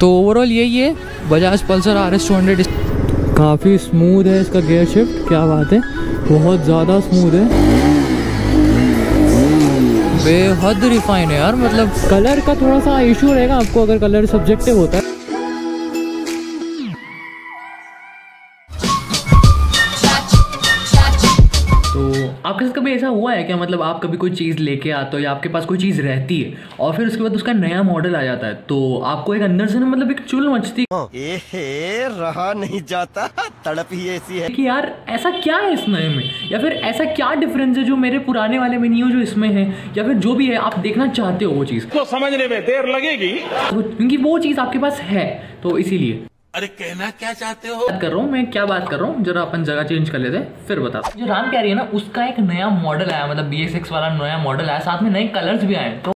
तो ओवरऑल यही है Bajaj Pulsar R S two hundred काफ़ी स्मूथ है इसका गेयर शिफ्ट क्या बात है बहुत ज़्यादा स्मूथ है। बेहद रिफाइन है यार मतलब कलर का थोड़ा सा इशू रहेगा आपको अगर कलर सब्जेक्टिव होता है। आपके साथ कभी ऐसा हुआ है क्या? मतलब आप कभी कोई चीज़ लेके आते हो या आपके पास कोई चीज़ रहती है और फिर उसके बाद उसका नया मॉडल आ जाता है तो आपको एक अंदर से ना मतलब एक चुल मचती एहे रहा नहीं जाता। तड़प ही ऐसी है। है कि यार ऐसा क्या है इस नए में? या फिर ऐसा क्या डिफरेंस है जो मेरे पुराने वाले में नहीं हो जो इसमें है? या फिर जो भी है आप देखना चाहते हो वो चीज़? को समझने में देर लगेगी। तो क्योंकि वो चीज़ आपके पास है तो इसीलिए। अरे कहना क्या चाहते हो? बात कर रहा हूँ, मैं क्या बात कर रहा हूँ? जरा अपन जगह चेंज कर लेते फिर बता जो राम कह रही है ना, उसका एक नया मॉडल आया मतलब बी वाला नया मॉडल आया, साथ में नए कलर्स भी आए तो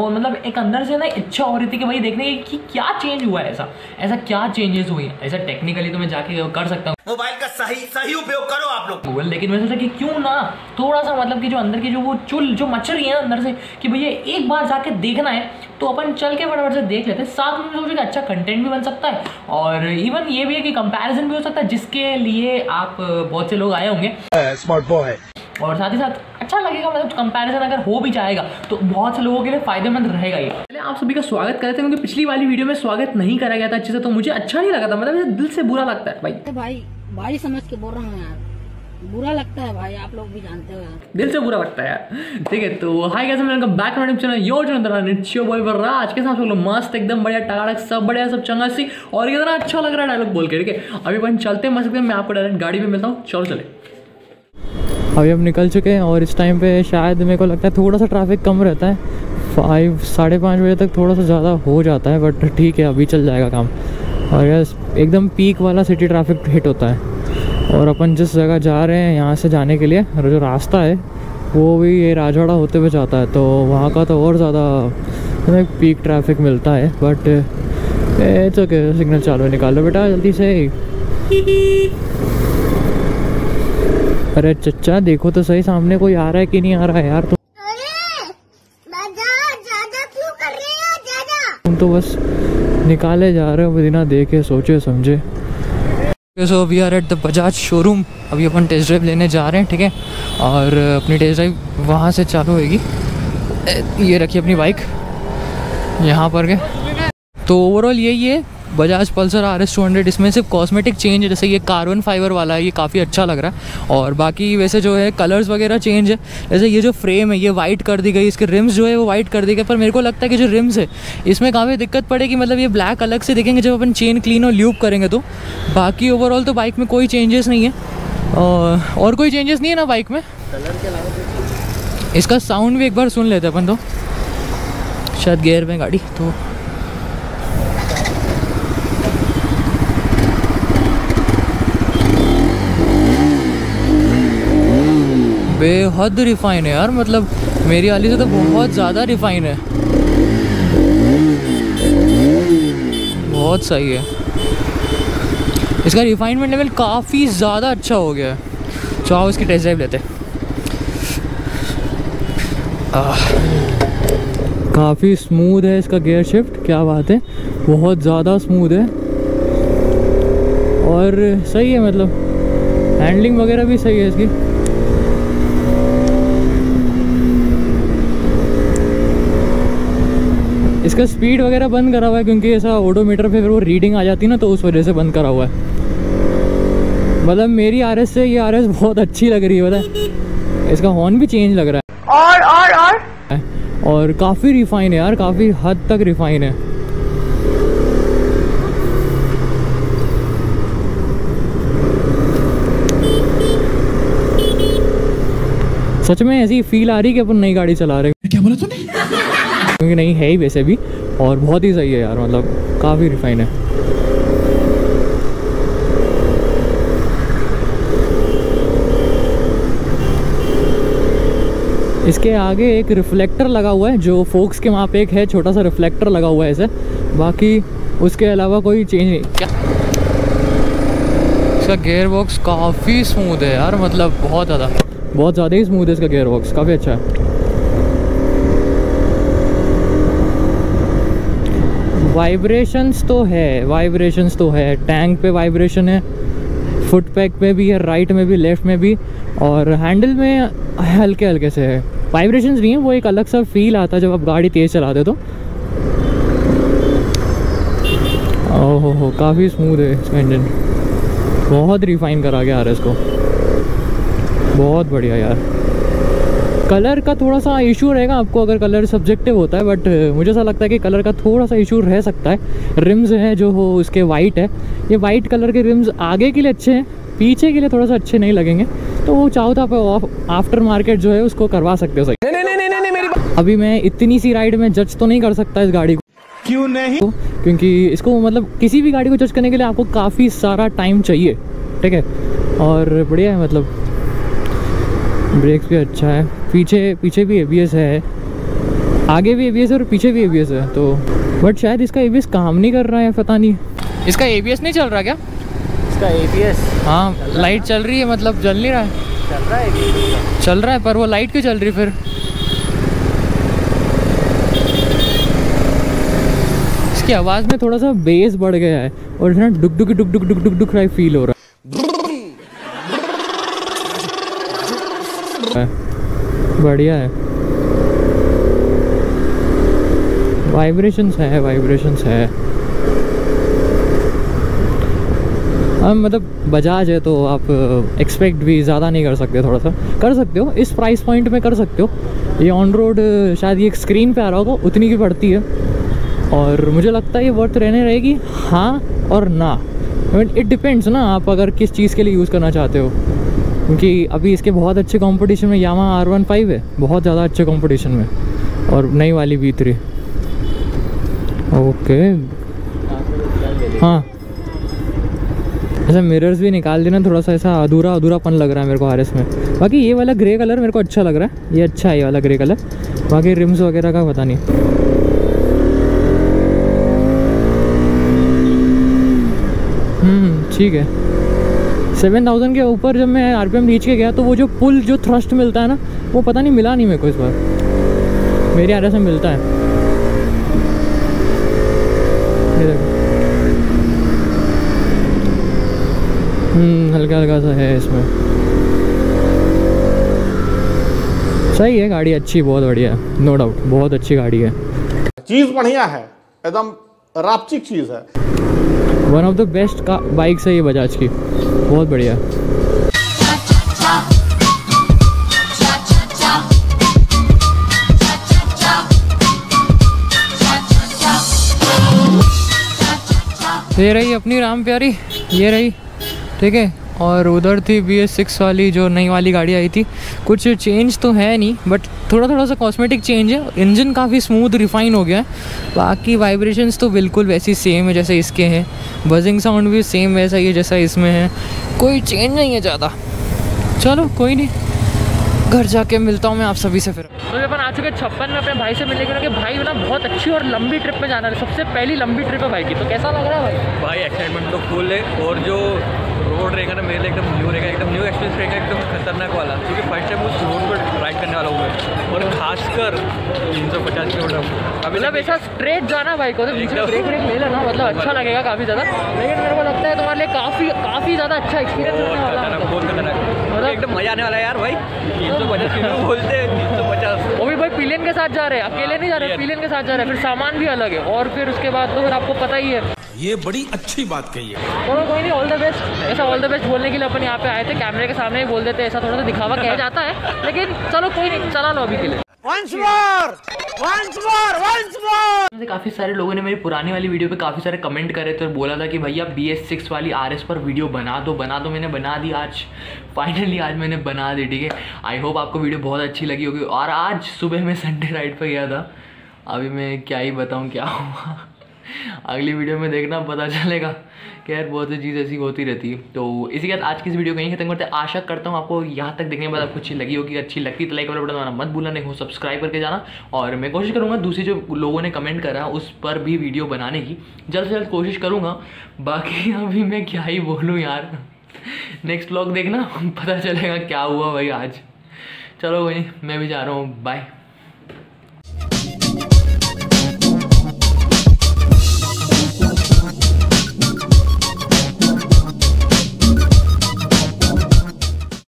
और मतलब एक अंदर से ना इच्छा हो रही थी कि भाई देखने की कि क्या चेंज हुआ है ऐसा? ऐसा क्या चेंजेस हुई हैं? ऐसा टेक्निकली तो मैं जाके कर सकता हूँ। मोबाइल का सही सही उपयोग करो आप लोग। गूगल लेकिन मैं सोचा कि क्यों ना? थोड़ा सा मतलब कि जो अंदर की जो वो चुल जो मच रही है ना अंदर से कि भैया एक बार जाके देखना है तो अपन चल के फटाफट से देख लेते हैं। साथ में सोचे कि अच्छा कंटेंट भी बन सकता है और इवन ये भी है कि कंपैरिजन भी हो सकता है जिसके लिए आप बहुत से लोग आए होंगे। स्मार्ट बॉय और साथ ही साथ अच्छा लगेगा मतलब कंपैरिजन अगर हो भी जाएगा तो बहुत से लोगों के लिए फ़ायदेमंद रहेगा ये। पहले आप सभी का स्वागत करते हैं क्योंकि पिछली वाली वीडियो में स्वागत नहीं करा गया था अच्छे से तो मुझे अच्छा नहीं लगा था मतलब मुझे दिल से बुरा लगता है भाई। तो भाई भाई समझ के बोल रहा हूँ यार। बुरा लगता है भाई आप लोग भी जानते हो दिल से बुरा लगता है यार। ठीक है तो हाय कैसे welcome back to channel your channel नित्यो बॉय वर आज के साथ लोग मस्त एकदम बढ़िया टाड़क सब बढ़िया सब चंगा सी और कितना अच्छा लग रहा है डायलॉग बोल के ठीक है? अभी अपन चलते हैं मस्त एकदम मैं आपको डायरेक्ट गाड़ी में मिलता हूँ चलो चले। अभी हम निकल चुके हैं और इस टाइम पे शायद मेरे को लगता है थोड़ा सा ट्रैफ़िक कम रहता है। फाइव साढ़े पाँच बजे तक थोड़ा सा ज़्यादा हो जाता है बट ठीक है, अभी चल जाएगा काम। और यस, एकदम पीक वाला सिटी ट्रैफ़िक हिट होता है। और अपन जिस जगह जा रहे हैं यहाँ से जाने के लिए जो रास्ता है, वो भी ये राजवाड़ा होते हुए जाता है तो वहाँ का तो और ज़्यादा पीक ट्रैफ़िक मिलता है बट इट्स ओके सिग्नल चालू निकालो बेटा, जल्दी से। अरे चचा देखो तो सही सामने कोई आ रहा है कि नहीं आ रहा है यार? तुम ज़्यादा क्यों कर रहे हैं ज़्यादा तुम तो बस निकाले जा रहे हो बिना देखे सोचे समझे। So we are at the Bajaj showroom अभी अपन टेस्ट ड्राइव लेने जा रहे हैं ठीक है? और अपनी टेस्ट ड्राइव वहाँ से चालू होगी ये रखी अपनी बाइक यहाँ पर के तो ओवरऑल यही है Bajaj Pulsar, R S two hundred इसमें सिर्फ़ कॉस्मेटिक चेंज जैसे ये कार्बन फाइबर वाला है, ये काफ़ी अच्छा लग रहा है। और बाकी वैसे जो है कलर्स वगैरह चेंज है। जैसे ये जो फ्रेम है, ये वाइट कर दी गई, इसके रिम्स जो है, वो वाइट कर दी गई। पर मेरे को लगता है कि जो रिम्स है, इसमें काफ़ी दिक्कत पड़ेगी। मतलब ये ब्लैक अलग से दिखेंगे, जब अपन चेन क्लीन और ल्यूब करेंगे तो। बाकी ओवरऑल तो बाइक में कोई चेंजेस नहीं है। और कोई चेंजेस नहीं है ना बाइक में? इसका साउंड भी एक बार सुन लेते अपन तो। शायद गेयर में गाड़ी तो बेहद रिफाइन है यार मतलब मेरी वाली से तो बहुत ज़्यादा रिफाइन है। बहुत सही है। इसका रिफाइनमेंट लेवल काफ़ी ज़्यादा अच्छा हो गया है। आओ इसकी टेस्ट ड्राइव लेते काफ़ी स्मूथ है इसका गियर शिफ्ट क्या बात है। बहुत ज़्यादा स्मूथ है। और सही है मतलब हैंडलिंग वगैरह भी सही है इसकी। इसका स्पीड वगैरह बंद करा हुआ है क्योंकि ऐसा ओडोमीटर पे फिर वो रीडिंग आ जाती है ना तो उस वजह से बंद करा हुआ है। मतलब मेरी आरएस से ये आरएस बहुत अच्छी लग रही है पता इसका हॉर्न भी चेंज लग रहा है। और और और? और काफ़ी रिफाइन है यार काफ़ी हद तक रिफाइन है। सच में ऐसी फील आ रही है कि अपन नई गाड़ी चला रहे क्या बोला तूने? क्योंकि नहीं, है ही वैसे भी। और बहुत ही सही है यार मतलब काफ़ी रिफाइन है। इसके आगे एक रिफ्लेक्टर लगा हुआ है, जो फोक्स के वहाँ पे एक है छोटा सा रिफ्लेक्टर लगा हुआ है ऐसे। बाकी उसके अलावा कोई चेंज नहीं। क्या? इसका गेयर बॉक्स काफ़ी स्मूथ है यार मतलब बहुत ज़्यादा। बहुत ज़्यादा ही स्मूथ है इसका गेयर बॉक्स काफ़ी अच्छा है। वाइब्रेशंस तो है वाइब्रेशंस तो है टैंक पे वाइब्रेशन है फुट पैक पे भी है राइट में भी लेफ़्ट में भी, और हैंडल में हल्के हल्के से है। वाइब्रेशंस नहीं है, वो एक अलग सा फील आता है जब आप गाड़ी तेज़ चलाते तो। ओहो हो काफ़ी स्मूथ है इसका इंजन बहुत रिफाइन करा के आ रहा है इसको बहुत बढ़िया यार। कलर का थोड़ा सा इशू रहेगा आपको अगर कलर सब्जेक्टिव होता है बट मुझे ऐसा लगता है कि कलर का थोड़ा सा इशू रह सकता है। रिम्स हैं जो हो उसके वाइट है। ये वाइट कलर के रिम्स आगे के लिए अच्छे हैं पीछे के लिए थोड़ा सा अच्छे नहीं लगेंगे। तो वो चाहो तो आप आफ्टर मार्केट जो है उसको करवा सकते हो सही। नहीं नहीं नहीं मेरी अभी मैं इतनी सी राइड में जज तो नहीं कर सकता इस गाड़ी को। क्यों नहीं? को क्योंकि इसको मतलब किसी भी गाड़ी को जज करने के लिए आपको काफ़ी सारा टाइम चाहिए ठीक है? और बढ़िया है मतलब। ब्रेक्स भी अच्छा है। पीछे पीछे भी एबीएस है। आगे भी ए है और पीछे भी एबीएस है तो बट शायद इसका एबीएस काम नहीं कर रहा है पता नहीं। इसका एबीएस नहीं चल रहा क्या? इसका एबीएस हाँ लाइट चल रही है मतलब जल नहीं रहा है। चल रहा है चल रहा है पर वो लाइट क्यों चल रही है फिर? इसकी आवाज़ में थोड़ा सा बेस बढ़ गया है और ना डुक डुक डुक डुक डुक डुक डुक फील हो रहा है। बढ़िया है। वाइब्रेशंस है वाइब्रेशंस है। हम मतलब बजाज है तो आप एक्सपेक्ट भी ज़्यादा नहीं कर सकते थोड़ा सा। कर सकते हो, इस प्राइस पॉइंट में कर सकते हो। ये ऑन रोड शायद ये स्क्रीन पे आ रहा होगा, उतनी की पड़ती है। और मुझे लगता है ये वर्थ रहने रहेगी हाँ और ना। इट डिपेंड्स ना, आप अगर किस चीज़ के लिए यूज़ करना चाहते हो। क्योंकि अभी इसके बहुत अच्छे कंपटीशन में यामा आर वन फाइव है, बहुत ज़्यादा अच्छे कंपटीशन में, और नई वाली वी थ्री ओके हाँ। ऐसा मिरर्स भी निकाल देना थोड़ा सा ऐसा अधूरा अधूरापन लग रहा है मेरे को आर में। बाकी ये वाला ग्रे कलर मेरे को अच्छा लग रहा है। ये अच्छा है ये वाला ग्रे कलर बाकी रिम्स वगैरह का पता नहीं। हम्म ठीक है। सेवन थाउज़ेंड के ऊपर जब मैं आर पी रीच के गया तो वो जो पुल जो थ्रस्ट मिलता है ना वो पता नहीं मिला नहीं मेरे को इस बार। मेरे आर में मिलता है। हम्म हल्का हल्का सा है इसमें। सही है गाड़ी अच्छी बहुत बढ़िया है नो डाउट बहुत अच्छी गाड़ी है। चीज़ बढ़िया है एकदम रापचिक चीज़ है। वन ऑफ़ द बेस्ट का बाइक्स है ये बजाज की। बहुत बढ़िया। ये रही अपनी राम प्यारी, ये रही, ठीक है? और उधर थी बी एस सिक्स वाली, जो नई वाली गाड़ी आई थी। कुछ चेंज तो है नहीं बट थोड़ा थोड़ा सा कॉस्मेटिक चेंज है। इंजन काफ़ी स्मूथ रिफाइन हो गया है। बाकी वाइब्रेशंस तो बिल्कुल वैसी सेम है जैसे इसके हैं। बजिंग साउंड भी सेम वैसा ही है जैसा इसमें है। कोई चेंज नहीं है ज़्यादा। चलो कोई नहीं। घर जाके मिलता हूँ मैं आप सभी से फिर। तो अपन आ चुके छप्पन में अपने भाई से मिलने के लिए भाई ना बहुत अच्छी और लंबी ट्रिप में जाना है सबसे पहली लंबी ट्रिप है भाई की। तो कैसा लग रहा है भाई? भाई एक्साइटमेंट तो फुल है। और जो रोड रहेगा ना मेरे लिए एकदम न्यू रहेगा एकदम न्यू एक्सपीरियंस रहेगा एकदम खतरनाक वाला। क्योंकि फ़र्स्ट टाइम उस रोड पर राइड करने वाला हूँ मैं। और खासकर तीन सौ पचास किलोमीटर अभी मतलब ऐसा स्ट्रेट जाना भाई को तो बीच में ब्रेक ब्रेक ले लेना मतलब अच्छा लगेगा काफ़ी ज़्यादा। लेकिन मेरे को लगता है तुम्हारे लिए काफ़ी काफ़ी ज़्यादा अच्छा एक्सपीरियंस होने वाला खतरनाक बहुत खतरनाक। मतलब एकदम मज़ा आने वाला है यार भाई। तीन सौ पचास किलो बोलते हैं तीन सौ पचास। वो भी भाई पिलियन के साथ जा रहे हैं अकेले नहीं जा रहे पिलियन के साथ जा रहे हैं फिर सामान भी अलग है। और फिर उसके बाद तो फिर आपको पता ही है। ये बड़ी अच्छी बात कही है। चलो कोई नहीं ऑल द बेस्ट ऐसा ऑल द बेस्ट बोलने के लिए अपन यहाँ पे आए थे कैमरे के सामने ही बोल देते ऐसा थोड़ा सा दिखावा कह जाता है। लेकिन चलो कोई नहीं चला लो अभी के लिए। से काफ़ी सारे लोगों ने मेरी पुरानी वाली वीडियो पे काफ़ी सारे कमेंट करे थे और बोला था कि भैया बी एस सिक्स वाली आर एस पर वीडियो बना दो बना दो मैंने बना दी आज। फाइनली आज मैंने बना दी ठीक है? आई होप आपको वीडियो बहुत अच्छी लगी होगी। और आज सुबह मैं संडे राइड पर गया था। अभी मैं क्या ही बताऊँ क्या हुआ? अगली वीडियो में देखना, पता चलेगा यार बहुत सी चीज़ ऐसी होती रहती है। तो इसी के साथ आज की इस वीडियो को यहीं खत्म करते आशा करता हूँ आपको यहाँ तक देखने के बाद आपको अच्छी लगी होगी। अच्छी लगती तो लाइक वाला बटन मत भूलना, नहीं हो सब्सक्राइब करके जाना। और मैं कोशिश करूँगा दूसरी जो लोगों ने कमेंट करा, उस पर भी वीडियो बनाने की। जल्द से जल्द कोशिश करूँगा। बाकी अभी मैं क्या ही बोलूँ यार। नेक्स्ट ब्लॉग देखना, पता चलेगा क्या हुआ भाई आज। चलो भाई, मैं भी जा रहा हूँ। बाय